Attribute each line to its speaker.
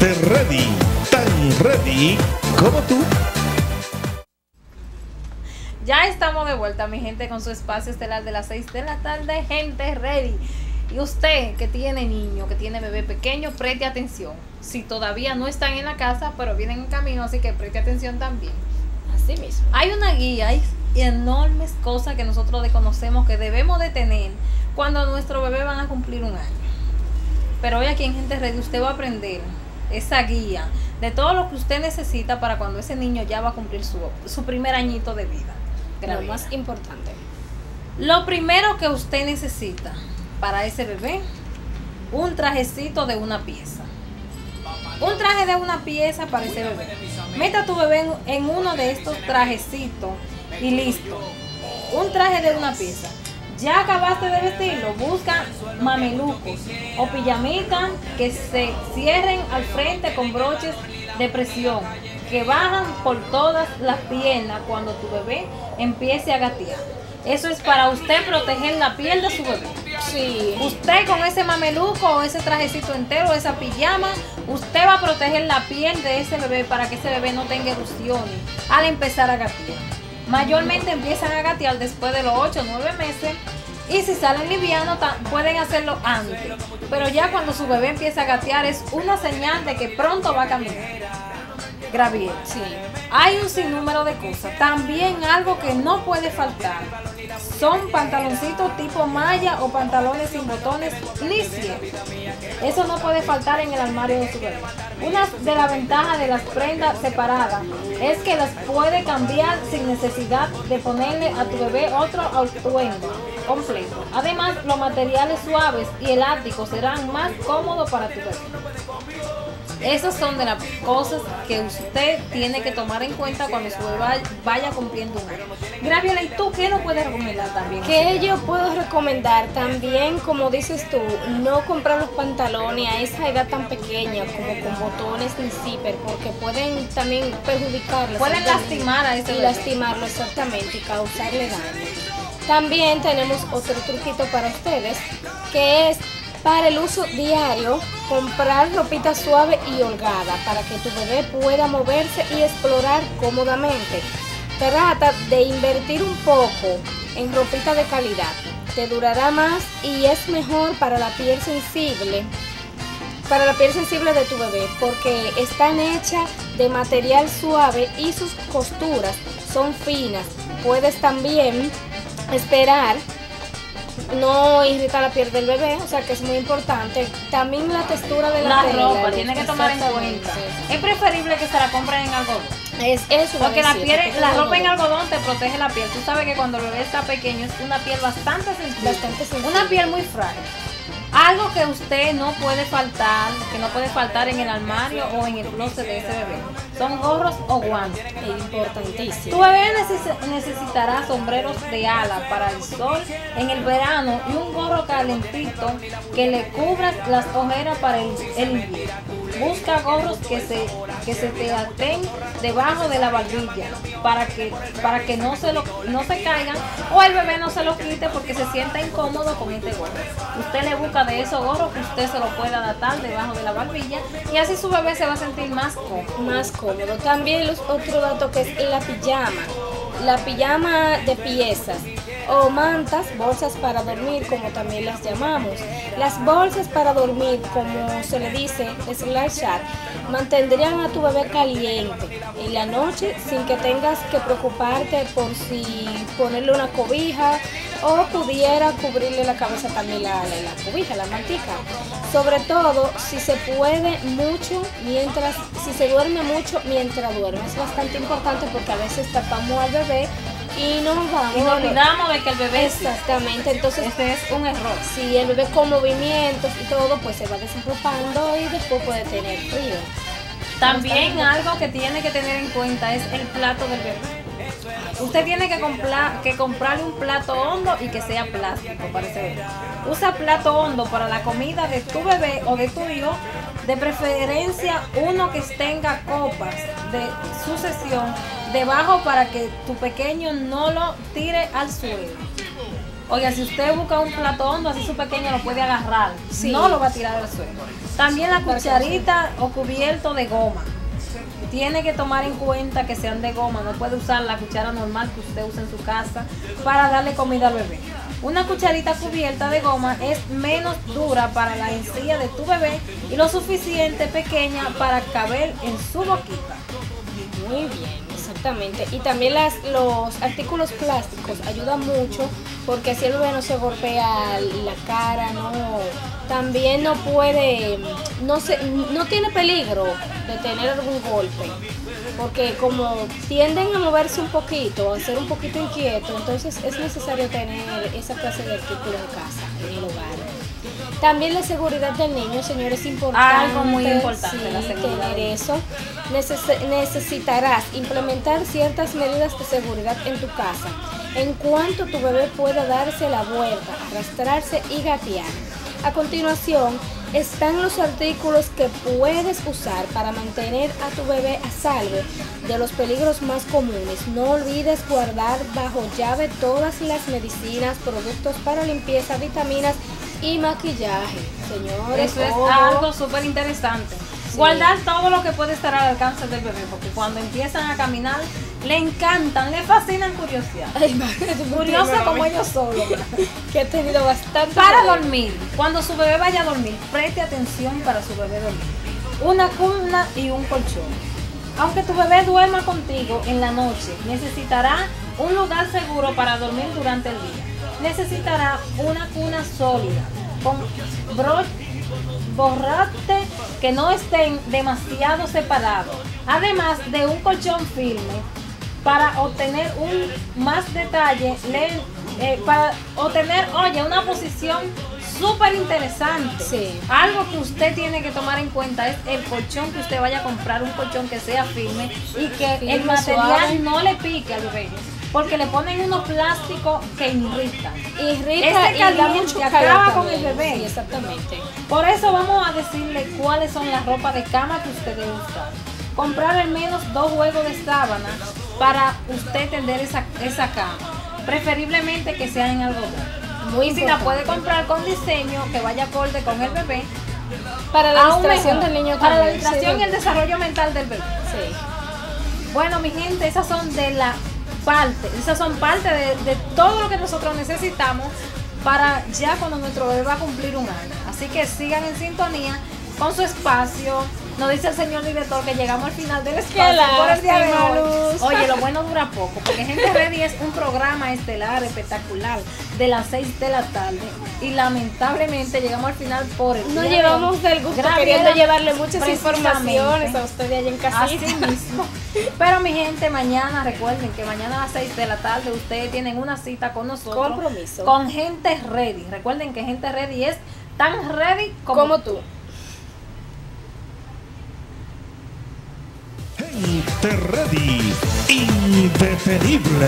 Speaker 1: Gente ready, tan ready como tú.
Speaker 2: Ya estamos de vuelta, mi gente, con su espacio estelar de las 6 de la tarde. Gente ready. Y usted que tiene niño, que tiene bebé pequeño, preste atención. Si todavía no están en la casa, pero vienen en camino, así que preste atención también.
Speaker 3: Así mismo.
Speaker 2: Hay una guía, hay enormes cosas que nosotros desconocemos que debemos de tener cuando nuestro bebé van a cumplir un año. Pero hoy aquí en Gente Ready usted va a aprender esa guía de todo lo que usted necesita para cuando ese niño ya va a cumplir su, su primer añito de vida.
Speaker 3: Lo
Speaker 2: Gravina.
Speaker 3: más importante.
Speaker 2: Lo primero que usted necesita para ese bebé, un trajecito de una pieza. Un traje de una pieza para ese bebé. Meta a tu bebé en, en uno de estos trajecitos y listo. Un traje de una pieza. Ya acabaste de vestirlo, busca mamelucos o pijamitas que se cierren al frente con broches de presión que bajan por todas las piernas cuando tu bebé empiece a gatear. Eso es para usted proteger la piel de su bebé.
Speaker 3: Sí.
Speaker 2: Usted con ese mameluco o ese trajecito entero, esa pijama, usted va a proteger la piel de ese bebé para que ese bebé no tenga erupciones al empezar a gatear. Mayormente empiezan a gatear después de los 8 o 9 meses y si salen livianos pueden hacerlo antes. Pero ya cuando su bebé empieza a gatear es una señal de que pronto va a caminar. Gravier.
Speaker 3: Sí.
Speaker 2: Hay un sinnúmero de cosas. También algo que no puede faltar son pantaloncitos tipo malla o pantalones sin botones ni. Eso no puede faltar en el armario de su bebé. Una de las ventajas de las prendas separadas es que las puede cambiar sin necesidad de ponerle a tu bebé otro atuendo completo. Además, los materiales suaves y elásticos serán más cómodos para tu bebé. Esas son de las cosas que usted tiene que tomar en cuenta cuando su bebé vaya- vaya cumpliendo un año. Graviola, ¿y tú qué nos puedes recomendar también?
Speaker 3: Que yo puedo recomendar también, como dices tú, no comprar los pantalones a esa edad tan pequeña, como con botones ni zipper, porque pueden también perjudicarlo.
Speaker 2: Pueden lastimar a ese
Speaker 3: Y lastimarlo exactamente y causarle daño. También tenemos otro truquito para ustedes, que es para el uso diario, comprar ropita suave y holgada para que tu bebé pueda moverse y explorar cómodamente. Trata de invertir un poco en ropita de calidad. Te durará más y es mejor para la piel sensible para la piel sensible de tu bebé porque están hechas de material suave y sus costuras son finas. Puedes también esperar no irritar la piel del bebé, o sea que es muy importante. También la textura de la,
Speaker 2: La
Speaker 3: tela,
Speaker 2: ropa, tiene que tomar en cuenta. Es preferible que se la compren en algodón.
Speaker 3: Es eso.
Speaker 2: Porque la,
Speaker 3: decir,
Speaker 2: piel,
Speaker 3: porque
Speaker 2: la ropa en
Speaker 3: algodón.
Speaker 2: algodón te protege la piel. Tú sabes que cuando el bebé está pequeño es una piel bastante sensible.
Speaker 3: Bastante sensible.
Speaker 2: Una piel muy frágil. Algo que usted no puede faltar, que no puede faltar en el armario o en el closet de ese bebé, son gorros o guantes.
Speaker 3: Es importantísimo.
Speaker 2: Tu bebé neces- necesitará sombreros de ala para el sol en el verano y un gorro calentito que le cubra las ojeras para el, el invierno. Busca gorros que se, que se te aten debajo de la barbilla para que, para que no, se lo, no se caigan o el bebé no se lo quite porque se sienta incómodo con este gorro. Usted le busca de esos gorros que usted se lo pueda adaptar debajo de la barbilla y así su bebé se va a sentir más cómodo.
Speaker 3: más cómodo. También los, otro dato que es la pijama. La pijama de piezas o mantas, bolsas para dormir, como también las llamamos. Las bolsas para dormir, como se le dice, slashar, mantendrían a tu bebé caliente en la noche sin que tengas que preocuparte por si ponerle una cobija o pudiera cubrirle la cabeza también la, la, la cobija, la mantica. Sobre todo si se puede mucho mientras, si se duerme mucho mientras duerme. Es bastante importante porque a veces tapamos al bebé y nos vamos.
Speaker 2: Y nos olvidamos de que el bebé es
Speaker 3: Exactamente, entonces
Speaker 2: Este es un error.
Speaker 3: si el bebé con movimientos y todo, pues se va desarropando y después puede tener frío.
Speaker 2: También algo que tiene que tener en cuenta es el plato del bebé. Usted tiene que, comprar, que comprarle un plato hondo y que sea plástico para ese bebé. Usa plato hondo para la comida de tu bebé o de tu hijo. De preferencia uno que tenga copas de sucesión debajo para que tu pequeño no lo tire al suelo. Oiga, si usted busca un plato hondo así su pequeño lo puede agarrar,
Speaker 3: Sí.
Speaker 2: no lo va a tirar al suelo. También la cucharita o cubierto de goma. Tiene que tomar en cuenta que sean de goma, no puede usar la cuchara normal que usted usa en su casa para darle comida al bebé. Una cucharita cubierta de goma es menos dura para la encía de tu bebé y lo suficiente pequeña para caber en su boquita.
Speaker 3: Muy bien, exactamente. Y también las, los artículos plásticos ayudan mucho porque así el bebé no se golpea la cara, no, también no puede, no se, no tiene peligro de tener algún golpe. Porque como tienden a moverse un poquito, a ser un poquito inquieto, entonces es necesario tener esa clase de artículo en casa, en el hogar. También la seguridad del niño, señores, es importante.
Speaker 2: Algo muy importante,
Speaker 3: sí,
Speaker 2: la seguridad
Speaker 3: tener eso. Neces- necesitarás implementar ciertas medidas de seguridad en tu casa. En cuanto tu bebé pueda darse la vuelta, arrastrarse y gatear. A continuación, están los artículos que puedes usar para mantener a tu bebé a salvo de los peligros más comunes. No olvides guardar bajo llave todas las medicinas, productos para limpieza, vitaminas y maquillaje. Señores,
Speaker 2: Eso es algo súper interesante.
Speaker 3: Sí.
Speaker 2: Guardar todo lo que puede estar al alcance del bebé, porque cuando empiezan a caminar, le encantan, le fascinan curiosidad.
Speaker 3: Ay,
Speaker 2: Curiosa como ellos solos.
Speaker 3: que he tenido bastante
Speaker 2: Para dormir, cuando su bebé vaya a dormir, preste atención para su bebé dormir. Una cuna y un colchón. Aunque tu bebé duerma contigo en la noche, necesitará un lugar seguro para dormir durante el día. Necesitará una cuna sólida, con borrate que no estén demasiado separados, además de un colchón firme para obtener un más detalle, le- eh, para obtener, oye, una posición súper interesante.
Speaker 3: Sí.
Speaker 2: Algo que usted tiene que tomar en cuenta es el colchón que usted vaya a comprar, un colchón que sea firme y que el material
Speaker 3: suave.
Speaker 2: no le pique al bebé, porque le ponen unos plásticos que irritan.
Speaker 3: Irrita
Speaker 2: Este
Speaker 3: y
Speaker 2: caliente acaba con el bebé.
Speaker 3: Sí, exactamente.
Speaker 2: Por eso vamos a decirle cuáles son las ropas de cama que usted debe usar. Comprar al menos dos juegos de sábana para usted tender esa, esa cama. Preferiblemente que sea en algodón.
Speaker 3: Muy
Speaker 2: y si la puede comprar con diseño que vaya acorde con el bebé,
Speaker 3: Para la distracción del niño
Speaker 2: Para la distracción
Speaker 3: sí.
Speaker 2: y el desarrollo mental del bebé.
Speaker 3: Sí.
Speaker 2: Bueno, mi gente, esas son de la parte, esas son parte de, de todo lo que nosotros necesitamos para ya cuando nuestro bebé va a cumplir un año. Así que sigan en sintonía con su espacio. Nos dice el señor director que llegamos al final del espacio por el día de hoy. Lo bueno dura poco, porque Gente Ready es un programa estelar, espectacular, de las 6 de la tarde. Y lamentablemente llegamos al final por el de
Speaker 3: llevamos del gusto
Speaker 2: Gracias,
Speaker 3: queriendo llevarle muchas informaciones a usted allá en casita.
Speaker 2: Así mismo. Pero mi gente, mañana recuerden que mañana a las 6 de la tarde ustedes tienen una cita con nosotros.
Speaker 3: Compromiso.
Speaker 2: Con gente ready. Recuerden que gente ready es tan ready como,
Speaker 3: Como tú.
Speaker 1: Gente Ready, indetenible.